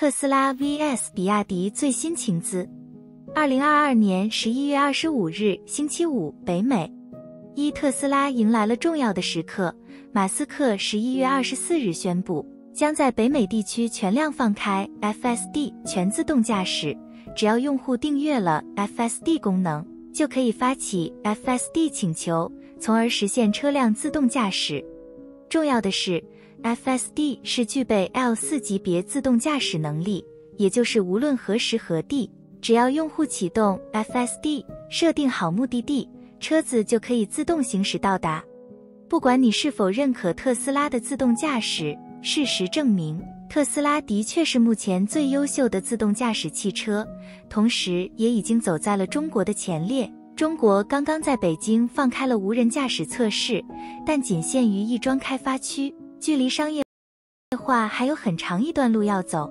特斯拉 vs 比亚迪最新情资。二零二二年十一月二十五日，星期五，北美。一特斯拉迎来了重要的时刻。马斯克十一月二十四日宣布，将在北美地区全量放开 FSD 全自动驾驶。只要用户订阅了 FSD 功能，就可以发起 FSD 请求，从而实现车辆自动驾驶。重要的是，FSD 是具备 L4 级别自动驾驶能力，也就是无论何时何地，只要用户启动 FSD，设定好目的地，车子就可以自动行驶到达。不管你是否认可特斯拉的自动驾驶，事实证明，特斯拉的确是目前最优秀的自动驾驶汽车，同时也已经走在了中国的前列。中国刚刚在北京放开了无人驾驶测试，但仅限于亦庄开发区，距离商业化还有很长一段路要走。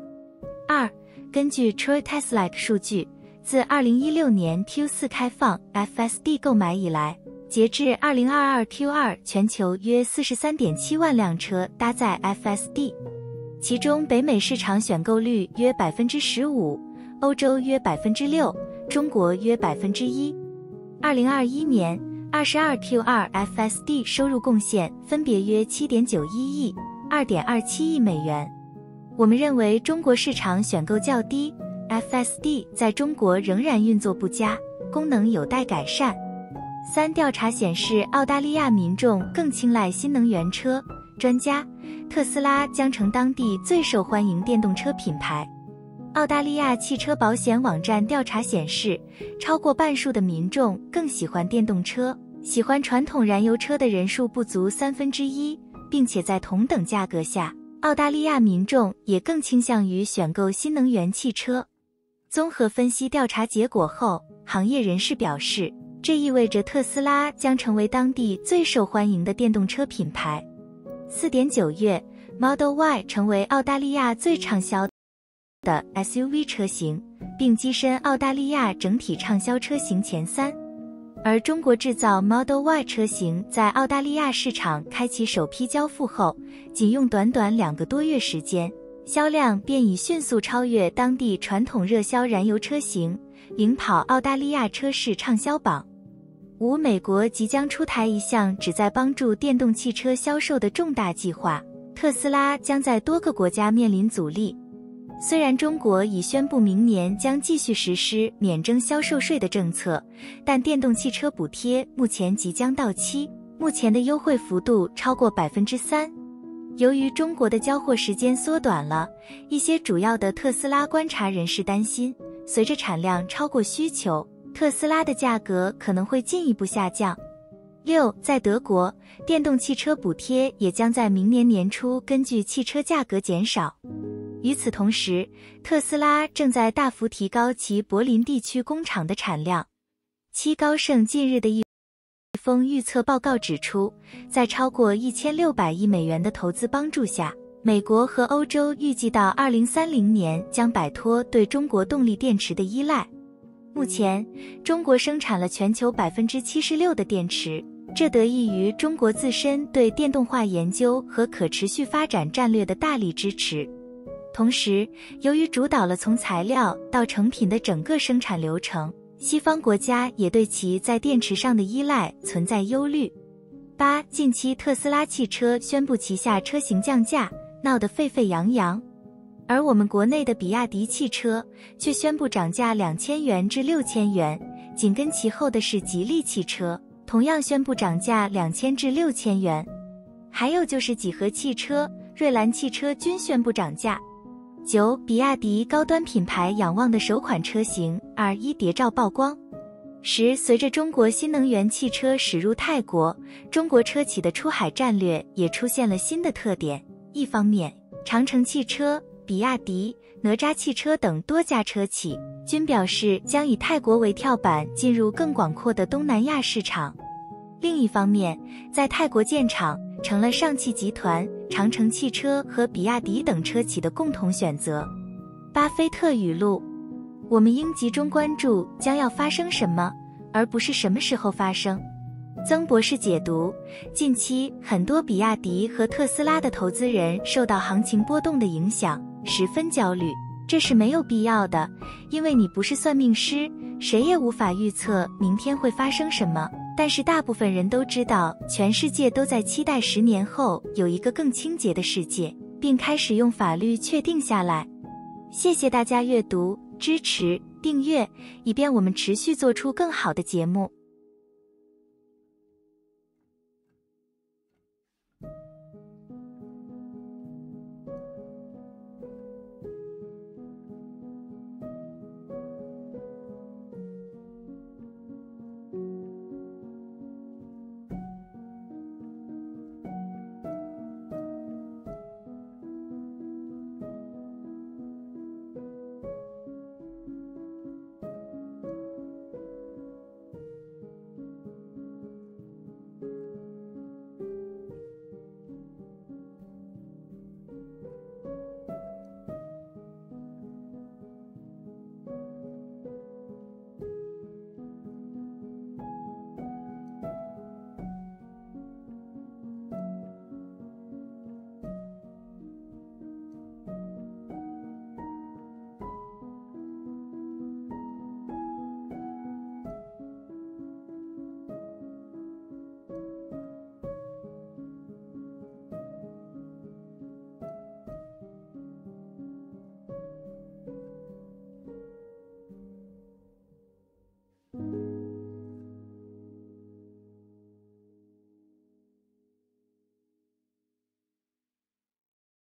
二，根据 Troy Tesla 数据，自2016年 Q4 开放 FSD 购买以来，截至2022 Q2，全球约43.7万辆车搭载 FSD，其中北美市场选购率约百分之十五，欧洲约百分之六，中国约百分之一。二零二一年，二十二 Q 二 FSD 收入贡献分别约七点九一亿、二点二七亿美元。我们认为中国市场选购较低，FSD 在中国仍然运作不佳，功能有待改善。三调查显示，澳大利亚民众更青睐新能源车。专家，特斯拉将成当地最受欢迎电动车品牌。澳大利亚汽车保险网站调查显示，超过半数的民众更喜欢电动车，喜欢传统燃油车的人数不足三分之一，并且在同等价格下，澳大利亚民众也更倾向于选购新能源汽车。综合分析调查结果后，行业人士表示，这意味着特斯拉将成为当地最受欢迎的电动车品牌。四点九月，Model Y 成为澳大利亚最畅销。的 SUV 车型，并跻身澳大利亚整体畅销车型前三。而中国制造 Model Y 车型在澳大利亚市场开启首批交付后，仅用短短两个多月时间，销量便已迅速超越当地传统热销燃油车型，领跑澳大利亚车市畅销榜。五，美国即将出台一项旨在帮助电动汽车销售的重大计划，特斯拉将在多个国家面临阻力。虽然中国已宣布明年将继续实施免征销售税的政策，但电动汽车补贴目前即将到期，目前的优惠幅度超过百分之三。由于中国的交货时间缩短了，一些主要的特斯拉观察人士担心，随着产量超过需求，特斯拉的价格可能会进一步下降。六，在德国，电动汽车补贴也将在明年年初根据汽车价格减少。与此同时，特斯拉正在大幅提高其柏林地区工厂的产量。七高盛近日的一封预测报告指出，在超过一千六百亿美元的投资帮助下，美国和欧洲预计到二零三零年将摆脱对中国动力电池的依赖。目前，中国生产了全球百分之七十六的电池，这得益于中国自身对电动化研究和可持续发展战略的大力支持。同时，由于主导了从材料到成品的整个生产流程，西方国家也对其在电池上的依赖存在忧虑。八，近期特斯拉汽车宣布旗下车型降价，闹得沸沸扬扬，而我们国内的比亚迪汽车却宣布涨价两千元至六千元，紧跟其后的是吉利汽车，同样宣布涨价两千至六千元，还有就是几何汽车、瑞兰汽车均宣布涨价。九，比亚迪高端品牌仰望的首款车型 R 一谍照曝光。十，随着中国新能源汽车驶入泰国，中国车企的出海战略也出现了新的特点。一方面，长城汽车、比亚迪、哪吒汽车等多家车企均表示将以泰国为跳板进入更广阔的东南亚市场；另一方面，在泰国建厂。成了上汽集团、长城汽车和比亚迪等车企的共同选择。巴菲特语录：我们应集中关注将要发生什么，而不是什么时候发生。曾博士解读：近期很多比亚迪和特斯拉的投资人受到行情波动的影响，十分焦虑，这是没有必要的，因为你不是算命师，谁也无法预测明天会发生什么。但是大部分人都知道，全世界都在期待十年后有一个更清洁的世界，并开始用法律确定下来。谢谢大家阅读、支持、订阅，以便我们持续做出更好的节目。